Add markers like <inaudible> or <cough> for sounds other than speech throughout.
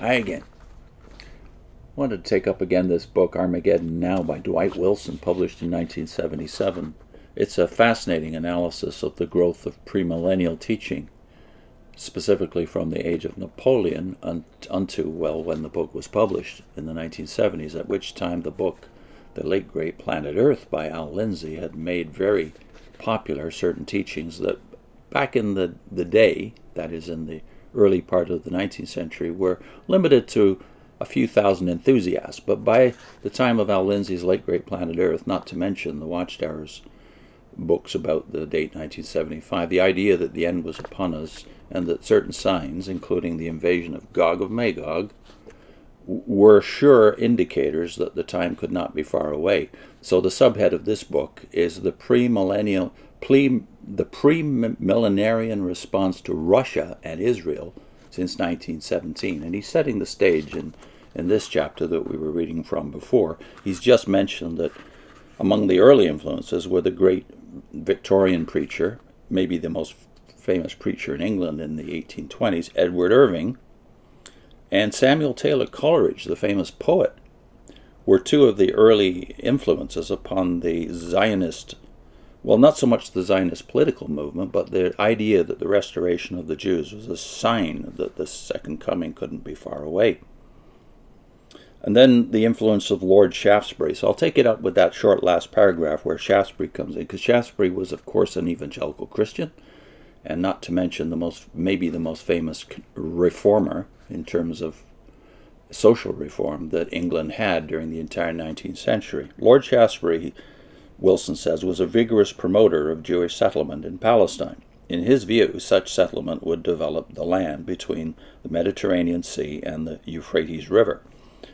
Hi again. Wanted to take up again this book, Armageddon Now, by Dwight Wilson, published in 1977. It's a fascinating analysis of the growth of premillennial teaching, specifically from the age of Napoleon unto, well, when the book was published in the 1970s, at which time the book, The Late Great Planet Earth by Hal Lindsey, had made very popular certain teachings that back in the, the day, that is in the early part of the 19th century were limited to a few thousand enthusiasts. But by the time of Hal Lindsey's Late Great Planet Earth, not to mention the Watchtower's books about the date 1975, the idea that the end was upon us and that certain signs, including the invasion of Gog of Magog, were sure indicators that the time could not be far away. So the subhead of this book is the premillennial the pre-millenarian response to Russia and Israel since 1917. And he's setting the stage in, in this chapter that we were reading from before. He's just mentioned that among the early influences were the great Victorian preacher, maybe the most famous preacher in England in the 1820s, Edward Irving, and Samuel Taylor Coleridge, the famous poet, were two of the early influences upon the Zionist well, not so much the Zionist political movement, but the idea that the restoration of the Jews was a sign that the second coming couldn't be far away. And then the influence of Lord Shaftesbury. So I'll take it up with that short last paragraph where Shaftesbury comes in, because Shaftesbury was, of course, an evangelical Christian, and not to mention the most, maybe the most famous reformer in terms of social reform that England had during the entire 19th century. Lord Shaftesbury Wilson says, was a vigorous promoter of Jewish settlement in Palestine. In his view, such settlement would develop the land between the Mediterranean Sea and the Euphrates River.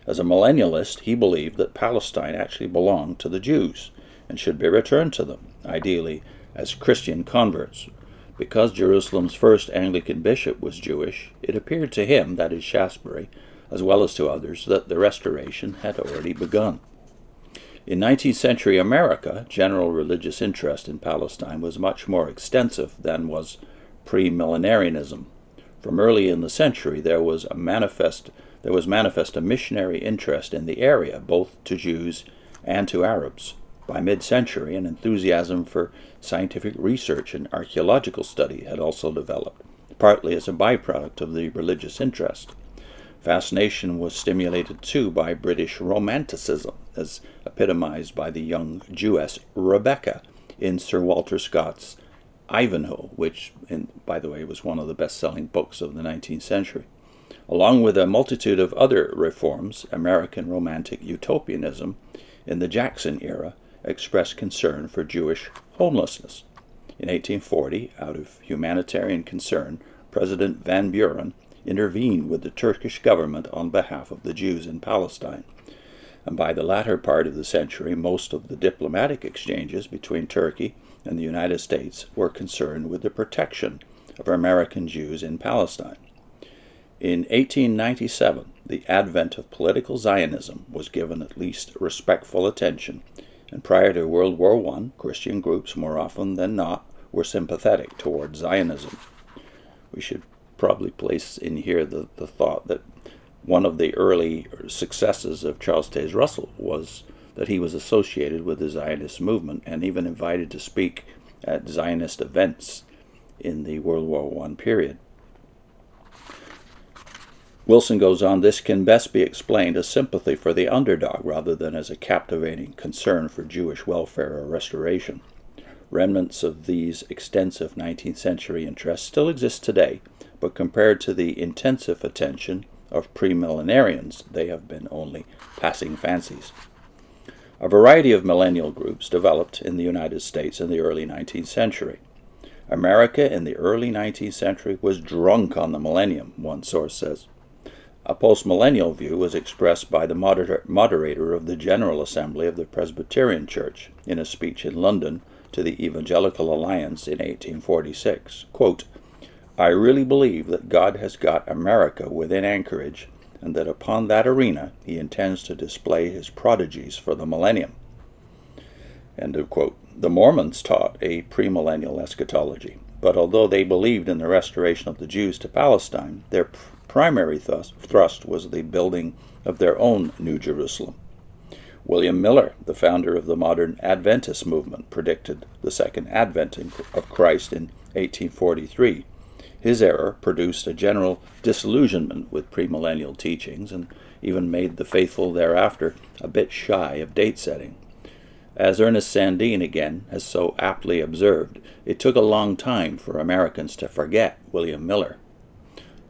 As a millennialist, he believed that Palestine actually belonged to the Jews and should be returned to them, ideally as Christian converts. Because Jerusalem's first Anglican bishop was Jewish, it appeared to him, that is Shaftesbury, as well as to others, that the restoration had already begun. In 19th century America, general religious interest in Palestine was much more extensive than was premillenarianism. From early in the century, there was a manifest there was manifest a missionary interest in the area, both to Jews and to Arabs. By mid-century, an enthusiasm for scientific research and archaeological study had also developed, partly as a byproduct of the religious interest. Fascination was stimulated too by British Romanticism, as epitomized by the young Jewess Rebecca in Sir Walter Scott's Ivanhoe, which, in, by the way, was one of the best selling books of the 19th century. Along with a multitude of other reforms, American Romantic utopianism in the Jackson era expressed concern for Jewish homelessness. In 1840, out of humanitarian concern, President Van Buren intervened with the Turkish government on behalf of the Jews in Palestine. And by the latter part of the century, most of the diplomatic exchanges between Turkey and the United States were concerned with the protection of American Jews in Palestine. In 1897, the advent of political Zionism was given at least respectful attention, and prior to World War I, Christian groups more often than not were sympathetic toward Zionism. We should probably place in here the, the thought that one of the early successes of Charles Taze Russell was that he was associated with the Zionist movement and even invited to speak at Zionist events in the World War I period. Wilson goes on, this can best be explained as sympathy for the underdog rather than as a captivating concern for Jewish welfare or restoration. Remnants of these extensive 19th century interests still exist today, but compared to the intensive attention of premillenarians, they have been only passing fancies. A variety of millennial groups developed in the United States in the early 19th century. America in the early 19th century was drunk on the millennium, one source says. A postmillennial view was expressed by the moder moderator of the General Assembly of the Presbyterian Church in a speech in London to the Evangelical Alliance in 1846. Quote, I really believe that God has got America within anchorage and that upon that arena he intends to display his prodigies for the millennium. End of quote. The Mormons taught a premillennial eschatology. But although they believed in the restoration of the Jews to Palestine, their primary thrust was the building of their own New Jerusalem. William Miller, the founder of the modern Adventist movement, predicted the second advent of Christ in 1843. His error produced a general disillusionment with premillennial teachings and even made the faithful thereafter a bit shy of date setting. As Ernest Sandeen again has so aptly observed, it took a long time for Americans to forget William Miller.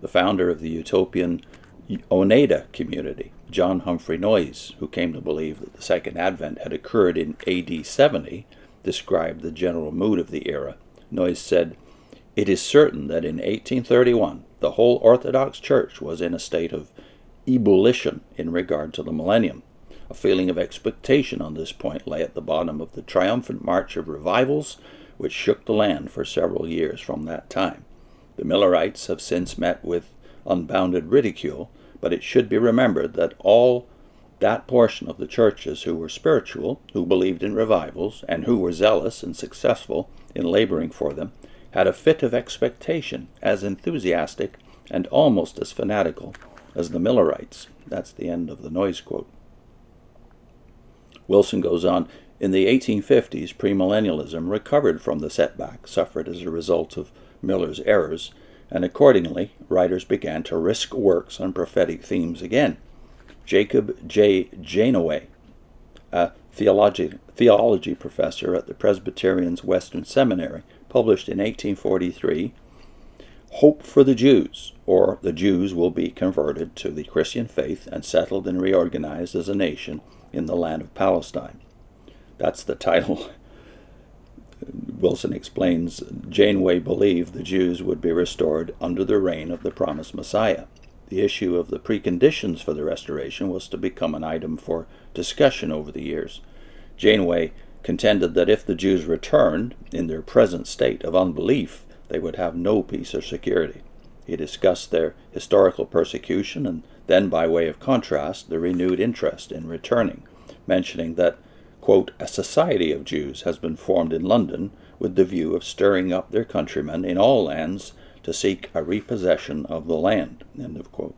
The founder of the utopian Oneida community John Humphrey Noyes, who came to believe that the Second Advent had occurred in AD 70, described the general mood of the era. Noyes said, It is certain that in 1831 the whole Orthodox Church was in a state of ebullition in regard to the millennium. A feeling of expectation on this point lay at the bottom of the triumphant march of revivals which shook the land for several years from that time. The Millerites have since met with unbounded ridicule but it should be remembered that all that portion of the churches who were spiritual, who believed in revivals, and who were zealous and successful in laboring for them, had a fit of expectation as enthusiastic and almost as fanatical as the Millerites. That's the end of the Noyes quote. Wilson goes on In the 1850s, premillennialism recovered from the setback suffered as a result of Miller's errors and accordingly, writers began to risk works on prophetic themes again. Jacob J. Janeway, a theology, theology professor at the Presbyterians Western Seminary, published in 1843 Hope for the Jews, or the Jews will be converted to the Christian faith and settled and reorganized as a nation in the land of Palestine. That's the title <laughs> Wilson explains Janeway believed the Jews would be restored under the reign of the promised Messiah. The issue of the preconditions for the restoration was to become an item for discussion over the years. Janeway contended that if the Jews returned in their present state of unbelief, they would have no peace or security. He discussed their historical persecution and then, by way of contrast, the renewed interest in returning, mentioning that quote, a society of Jews has been formed in London with the view of stirring up their countrymen in all lands to seek a repossession of the land. End of quote.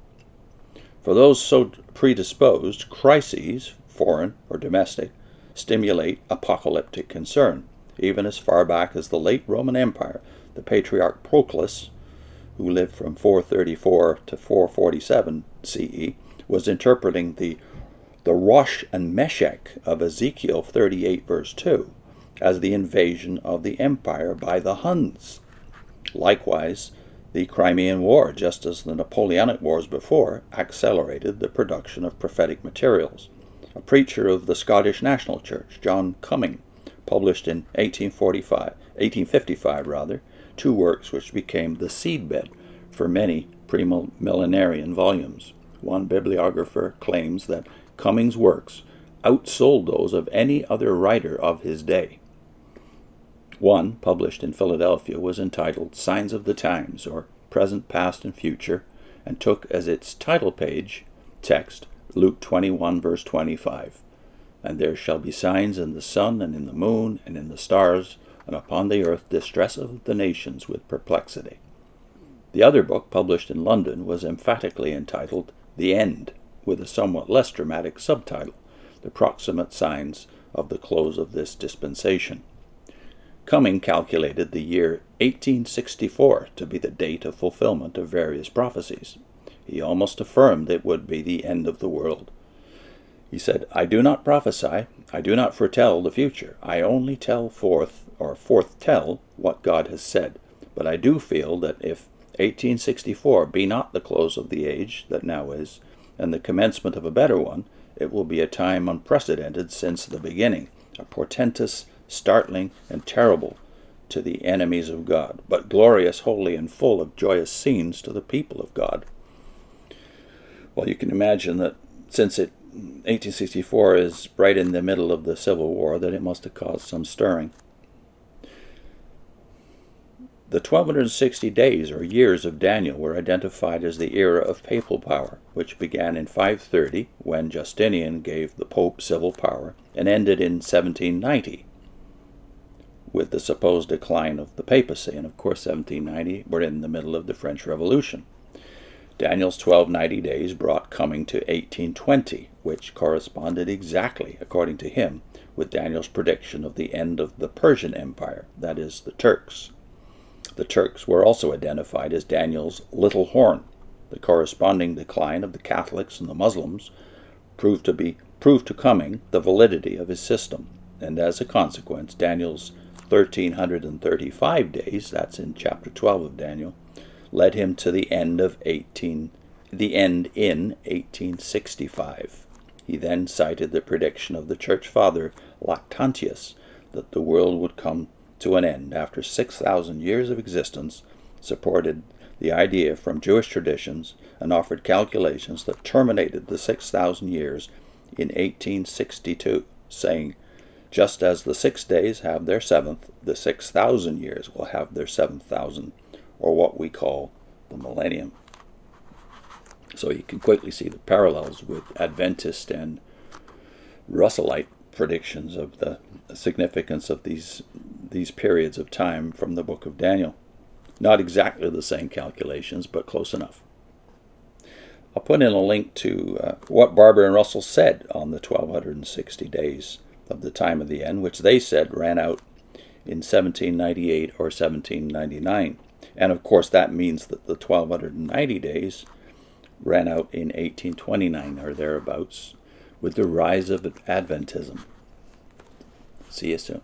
For those so predisposed, crises, foreign or domestic, stimulate apocalyptic concern. Even as far back as the late Roman Empire, the patriarch Proclus, who lived from 434 to 447 CE, was interpreting the the Rosh and Meshech of Ezekiel 38, verse 2, as the invasion of the empire by the Huns. Likewise, the Crimean War, just as the Napoleonic Wars before, accelerated the production of prophetic materials. A preacher of the Scottish National Church, John Cumming, published in 1845, 1855 rather, two works which became the seedbed for many premillenarian volumes. One bibliographer claims that Cumming's works outsold those of any other writer of his day. One, published in Philadelphia, was entitled Signs of the Times, or Present, Past, and Future, and took as its title page text Luke 21, verse 25. And there shall be signs in the sun, and in the moon, and in the stars, and upon the earth distress of the nations with perplexity. The other book, published in London, was emphatically entitled The End, with a somewhat less dramatic subtitle, The Proximate Signs of the Close of This Dispensation. Cumming calculated the year 1864 to be the date of fulfillment of various prophecies. He almost affirmed it would be the end of the world. He said, I do not prophesy, I do not foretell the future. I only tell forth, or forth tell, what God has said. But I do feel that if 1864 be not the close of the age that now is, and the commencement of a better one, it will be a time unprecedented since the beginning, a portentous, startling, and terrible to the enemies of God, but glorious, holy, and full of joyous scenes to the people of God. Well, you can imagine that since it 1864 is right in the middle of the Civil War, that it must have caused some stirring. The 1260 days or years of Daniel were identified as the era of papal power, which began in 530 when Justinian gave the Pope civil power and ended in 1790. with the supposed decline of the papacy. And of course, 1790, we're in the middle of the French Revolution. Daniel's 1290 days brought coming to 1820, which corresponded exactly, according to him, with Daniel's prediction of the end of the Persian Empire, that is, the Turks. The Turks were also identified as Daniel's little horn. The corresponding decline of the Catholics and the Muslims proved to be proved to coming the validity of his system, and as a consequence, Daniel's 1335 days, that's in chapter 12 of Daniel, led him to the end of 18 the end in 1865. He then cited the prediction of the church father Lactantius that the world would come to an end after 6,000 years of existence, supported the idea from Jewish traditions, and offered calculations that terminated the 6,000 years in 1862, saying, Just as the six days have their seventh, the 6,000 years will have their 7,000 or what we call the millennium. So you can quickly see the parallels with Adventist and Russellite predictions of the significance of these these periods of time from the book of Daniel. Not exactly the same calculations, but close enough. I'll put in a link to uh, what Barbour and Russell said on the 1260 days of the time of the end, which they said ran out in 1798 or 1799. And of course, that means that the 1290 days ran out in 1829 or thereabouts with the rise of Adventism. See you soon.